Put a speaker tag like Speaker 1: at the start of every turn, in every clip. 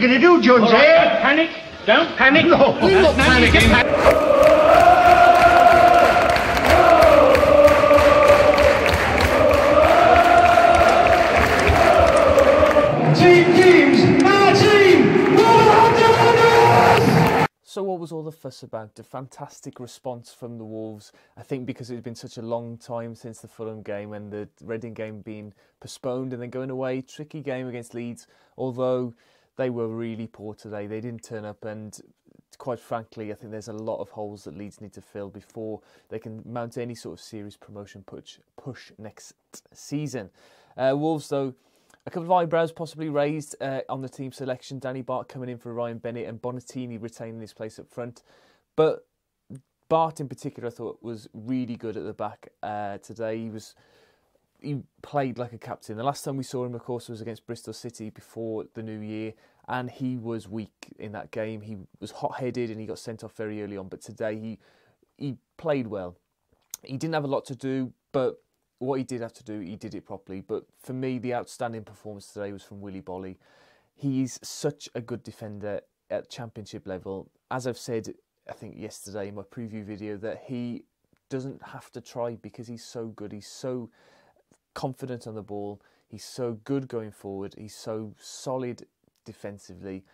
Speaker 1: you going to do, Jonesy?
Speaker 2: All right, don't panic. Don't panic.
Speaker 1: No, I'm not
Speaker 2: No need to
Speaker 1: panicking. Team teams, our team, Wolverhampton
Speaker 3: So, what was all the fuss about? A fantastic response from the Wolves. I think because it had been such a long time since the Fulham game and the Reading game being postponed and then going away. Tricky game against Leeds, although they were really poor today. They didn't turn up, and quite frankly, I think there's a lot of holes that Leeds need to fill before they can mount any sort of serious promotion push, push next season. Uh, Wolves, though. A couple of eyebrows possibly raised uh, on the team selection. Danny Batth coming in for Ryan Bennett and Bonatini retaining his place up front. But Batth in particular, I thought was really good at the back uh, today. He was he played like a captain. The last time we saw him, of course, was against Bristol City before the new year, and he was weak in that game. He was hot-headed and he got sent off very early on. But today he he played well. He didn't have a lot to do, but what he did have to do, he did it properly. But for me, the outstanding performance today was from Willy Boly. He's such a good defender at championship level. As I've said, I think yesterday in my preview video, that he doesn't have to try because he's so good. He's so confident on the ball. He's so good going forward. He's so solid defensively.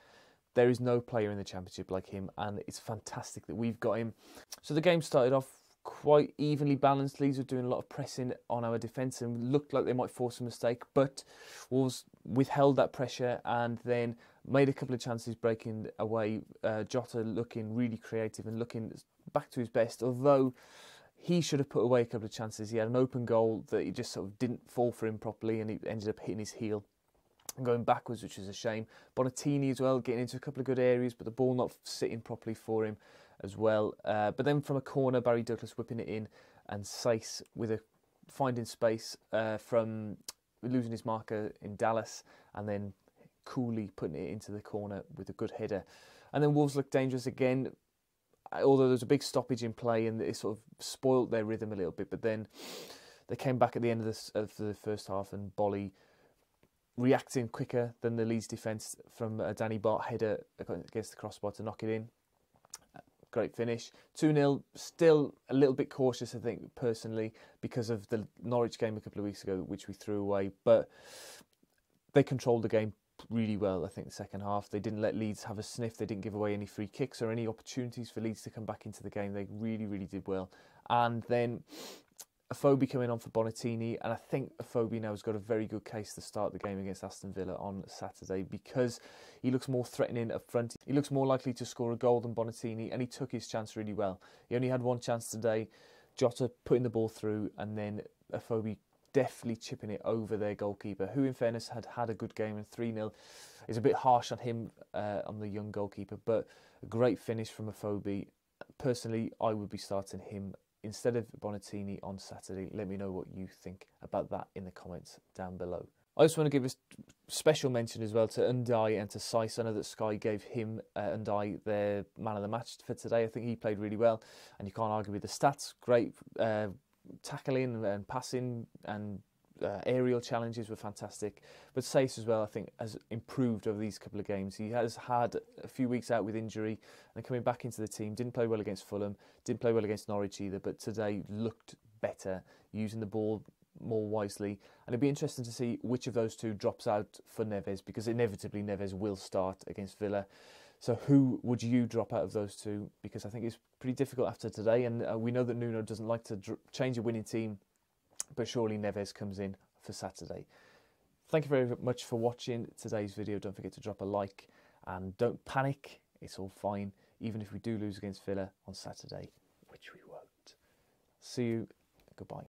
Speaker 3: There is no player in the championship like him, and it's fantastic that we've got him. So the game started off quite evenly balanced. Leeds were doing a lot of pressing on our defence and looked like they might force a mistake, but Wolves withheld that pressure and then made a couple of chances breaking away. Uh, Jota looking really creative and looking back to his best, although he should have put away a couple of chances. He had an open goal that he just sort of didn't fall for him properly and he ended up hitting his heel and going backwards, which is a shame. Bonatini as well, getting into a couple of good areas, but the ball not sitting properly for him as well. Uh, but then from a corner, Barry Douglas whipping it in, and Saiss with a finding space uh, from losing his marker in Dallas, and then coolly putting it into the corner with a good header. And then Wolves looked dangerous again, although there was a big stoppage in play, and it sort of spoilt their rhythm a little bit. But then they came back at the end of, this, of the first half, and Boly reacting quicker than the Leeds defence from a Danny Batth header against the crossbar to knock it in. Great finish. 2 0, still a little bit cautious, I think, personally, because of the Norwich game a couple of weeks ago, which we threw away. But they controlled the game really well, I think, the second half. They didn't let Leeds have a sniff. They didn't give away any free kicks or any opportunities for Leeds to come back into the game. They really, really did well. And then a Afobe coming on for Bonatini, and I think a Afobe now has got a very good case to start the game against Aston Villa on Saturday because he looks more threatening up front. He looks more likely to score a goal than Bonatini, and he took his chance really well. He only had one chance today. Jota putting the ball through, and then a Afobe definitely chipping it over their goalkeeper, who, in fairness, had had a good game and 3 0 is a bit harsh on him, uh, on the young goalkeeper, but a great finish from a Afobe. Personally, I would be starting him instead of Bonatini on Saturday. Let me know what you think about that in the comments down below. I just want to give a special mention as well to N'Diaye and to Saiss. I know that Sky gave him uh, N'Diaye their man of the match for today. I think he played really well, and you can't argue with the stats. Great uh, tackling and passing and uh, aerial challenges were fantastic. But Sace as well, I think, has improved over these couple of games. He has had a few weeks out with injury and coming back into the team. Didn't play well against Fulham, didn't play well against Norwich either, but today looked better, using the ball more wisely. And it'd be interesting to see which of those two drops out for Neves because inevitably Neves will start against Villa. So who would you drop out of those two? Because I think it's pretty difficult after today, and uh, we know that Nuno doesn't like to dr- change a winning team but surely Neves comes in for Saturday. Thank you very much for watching today's video. Don't forget to drop a like and don't panic. It's all fine, even if we do lose against Villa on Saturday, which we won't. See you. Goodbye.